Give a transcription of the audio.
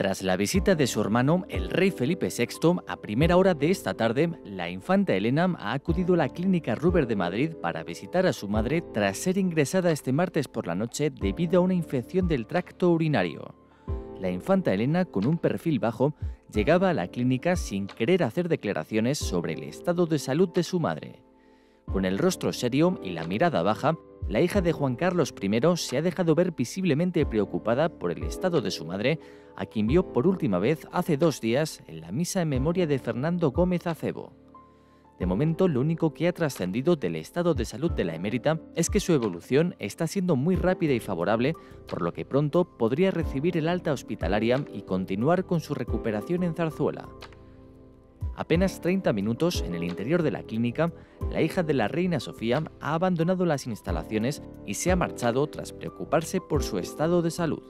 Tras la visita de su hermano, el rey Felipe VI, a primera hora de esta tarde, la infanta Elena ha acudido a la clínica Ruber de Madrid para visitar a su madre tras ser ingresada este martes por la noche debido a una infección del tracto urinario. La infanta Elena, con un perfil bajo, llegaba a la clínica sin querer hacer declaraciones sobre el estado de salud de su madre. Con el rostro serio y la mirada baja, la hija de Juan Carlos I se ha dejado ver visiblemente preocupada por el estado de su madre, a quien vio por última vez hace dos días en la misa en memoria de Fernando Gómez Acebo. De momento, lo único que ha trascendido del estado de salud de la emérita es que su evolución está siendo muy rápida y favorable, por lo que pronto podría recibir el alta hospitalaria y continuar con su recuperación en Zarzuela. Apenas 30 minutos en el interior de la clínica, la hija de la reina Sofía ha abandonado las instalaciones y se ha marchado tras preocuparse por su estado de salud.